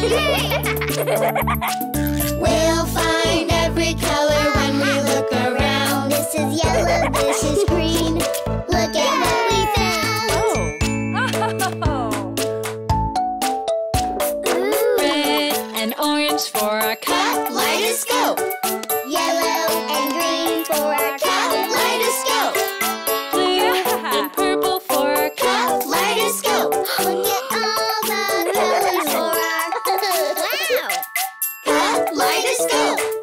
We'll find every color when we look around. This is yellow, this is green. Look at what we found. Oh. red and orange for our Kaleidoscope. Yellow and Kaleidoscope!